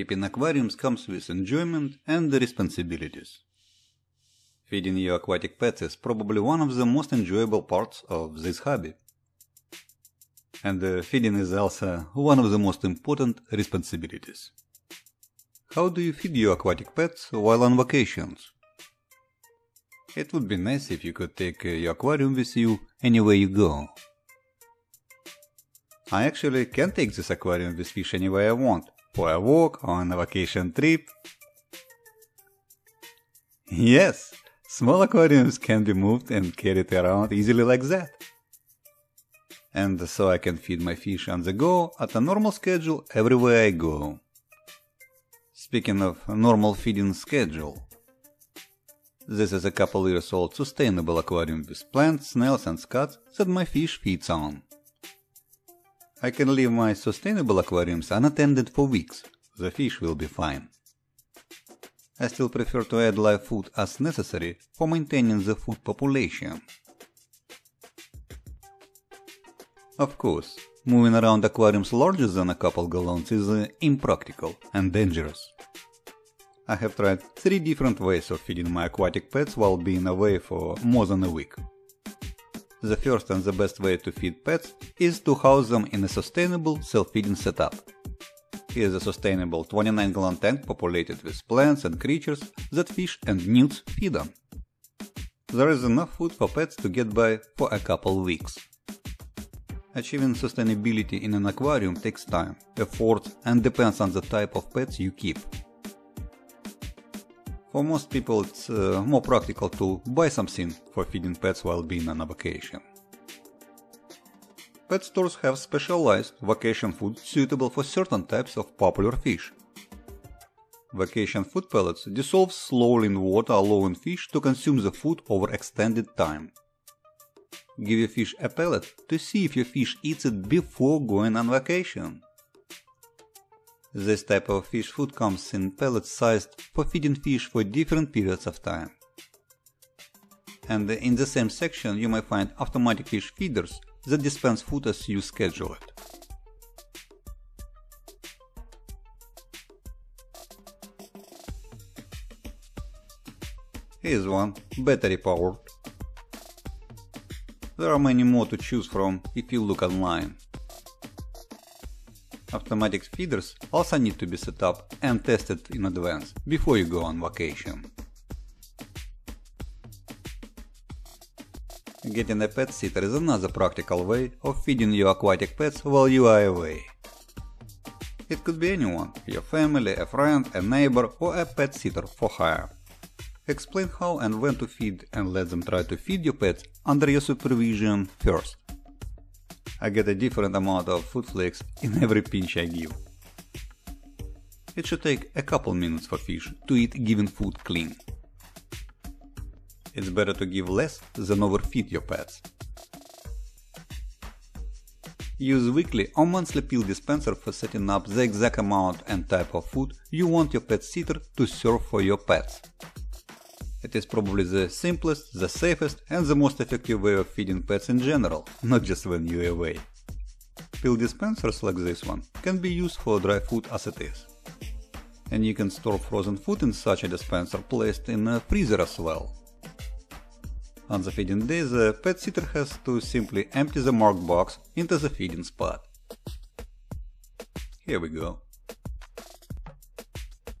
Keeping aquariums comes with enjoyment and the responsibilities. Feeding your aquatic pets is probably one of the most enjoyable parts of this hobby. And uh, feeding is also one of the most important responsibilities. How do you feed your aquatic pets while on vacations? It would be nice if you could take your aquarium with you anywhere you go. I actually can take this aquarium with fish anywhere I want, for a walk, on a vacation trip. Yes, Small aquariums can be moved and carried around easily like that. And so I can feed my fish on the go at a normal schedule everywhere I go. Speaking of normal feeding schedule, this is a couple years old sustainable aquarium with plants, snails and scuds that my fish feeds on. I can leave my sustainable aquariums unattended for weeks, the fish will be fine. I still prefer to add live food as necessary for maintaining the food population. Of course, moving around aquariums larger than a couple gallons is uh, impractical and dangerous. I have tried three different ways of feeding my aquatic pets while being away for more than a week. The first and the best way to feed pets is to house them in a sustainable self-feeding setup is a sustainable 29 gallon tank populated with plants and creatures that fish and newts feed on. There is enough food for pets to get by for a couple weeks. Achieving sustainability in an aquarium takes time, effort and depends on the type of pets you keep. For most people it's uh, more practical to buy something for feeding pets while being on a vacation. Pet stores have specialized vacation food suitable for certain types of popular fish. Vacation food pellets dissolve slowly in water allowing fish to consume the food over extended time. Give your fish a pellet to see if your fish eats it before going on vacation. This type of fish food comes in pellets sized for feeding fish for different periods of time. And in the same section you may find automatic fish feeders that dispense food as you schedule it. Here's one, battery powered. There are many more to choose from if you look online. Automatic feeders also need to be set up and tested in advance before you go on vacation. Getting a pet sitter is another practical way of feeding your aquatic pets while you are away. It could be anyone, your family, a friend, a neighbor or a pet sitter for hire. Explain how and when to feed and let them try to feed your pets under your supervision first. I get a different amount of food flakes in every pinch I give. It should take a couple minutes for fish to eat given food clean. It's better to give less than overfeed your pets. Use weekly or monthly pill dispenser for setting up the exact amount and type of food you want your pet sitter to serve for your pets. It is probably the simplest, the safest and the most effective way of feeding pets in general, not just when you're away. Pill dispensers like this one can be used for dry food as it is. And you can store frozen food in such a dispenser placed in a freezer as well. On the feeding day, the pet sitter has to simply empty the marked box into the feeding spot. Here we go.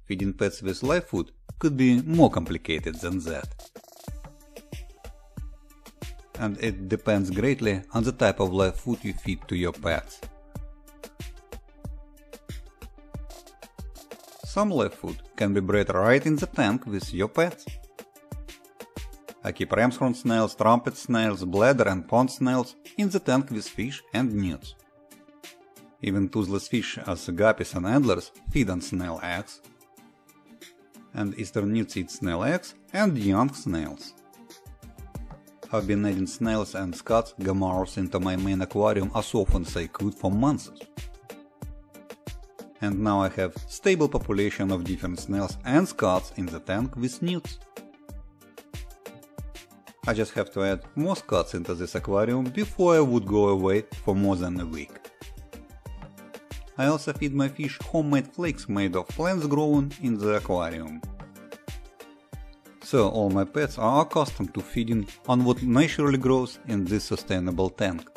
Feeding pets with live food could be more complicated than that. And it depends greatly on the type of live food you feed to your pets. Some live food can be bred right in the tank with your pets. I keep ramshorn snails, trumpet snails, bladder and pond snails in the tank with fish and newts. Even toothless fish as guppies and endlers feed on snail eggs. And eastern newts eat snail eggs and young snails. I've been adding snails and scuds, gammarus into my main aquarium as often as I could for months. And now I have stable population of different snails and scuds in the tank with newts. I just have to add more scuds into this aquarium before I would go away for more than a week. I also feed my fish homemade flakes made of plants grown in the aquarium. So all my pets are accustomed to feeding on what naturally grows in this sustainable tank.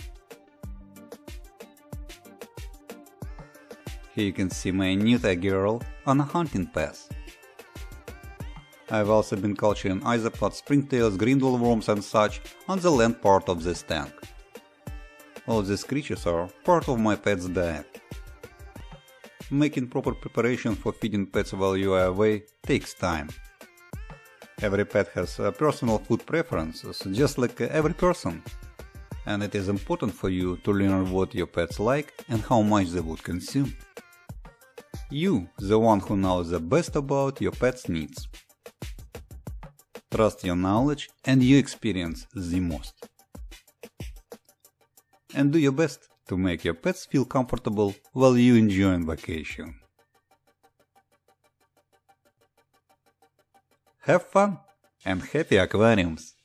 Here you can see my Newta girl on a hunting pass. I've also been culturing isopods, springtails, grindal worms and such on the land part of this tank. All these creatures are part of my pet's diet. Making proper preparation for feeding pets while you are away takes time. Every pet has personal food preferences, just like every person. And it is important for you to learn what your pets like and how much they would consume. You, the one who knows the best about your pet's needs. Trust your knowledge and your experience the most. And do your best to make your pets feel comfortable while you enjoy a vacation. Have fun and happy aquariums!